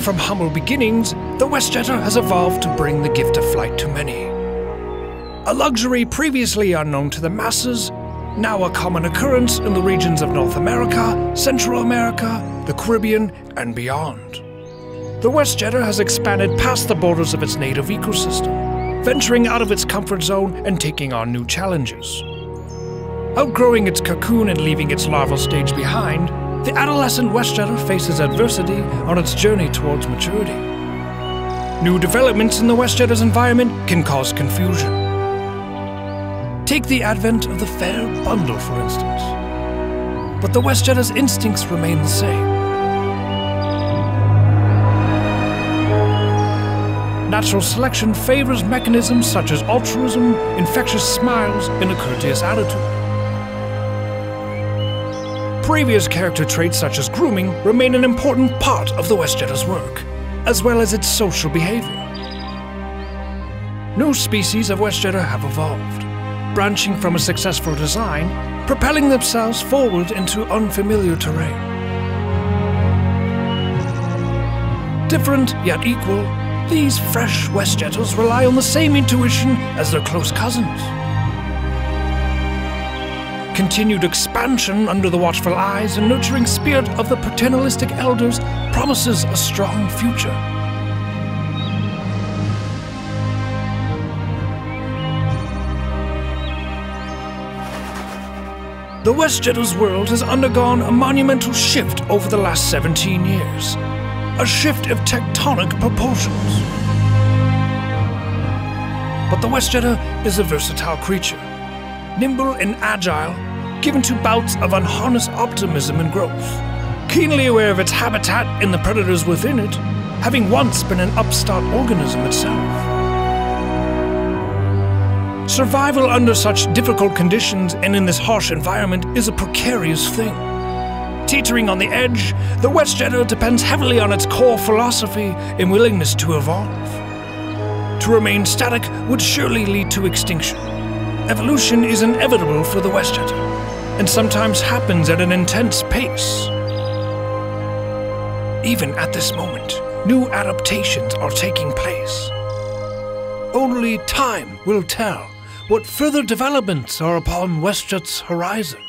from humble beginnings, the WestJetter has evolved to bring the gift of flight to many. A luxury previously unknown to the masses, now a common occurrence in the regions of North America, Central America, the Caribbean, and beyond. The WestJetter has expanded past the borders of its native ecosystem, venturing out of its comfort zone and taking on new challenges. Outgrowing its cocoon and leaving its larval stage behind, the adolescent WestJetter faces adversity on its journey towards maturity. New developments in the WestJetter's environment can cause confusion. Take the advent of the fare bundle, for instance. But the WestJetter's instincts remain the same. Natural selection favors mechanisms such as altruism, infectious smiles, and a courteous attitude. Previous character traits such as grooming remain an important part of the WestJetter's work, as well as its social behavior. New species of WestJetter have evolved branching from a successful design, propelling themselves forward into unfamiliar terrain. Different yet equal, these fresh WestJetters rely on the same intuition as their close cousins. Continued expansion under the watchful eyes and nurturing spirit of the paternalistic elders promises a strong future. The WestJetter's world has undergone a monumental shift over the last 17 years. A shift of tectonic proportions. But the WestJetter is a versatile creature, nimble and agile, given to bouts of unharnessed optimism and growth. Keenly aware of its habitat and the predators within it, having once been an upstart organism itself. Survival under such difficult conditions and in this harsh environment is a precarious thing. Teetering on the edge, the West WestJetter depends heavily on its core philosophy and willingness to evolve. To remain static would surely lead to extinction. Evolution is inevitable for the WestJetter, and sometimes happens at an intense pace. Even at this moment, new adaptations are taking place. Only time will tell what further developments are upon WestJet's horizon.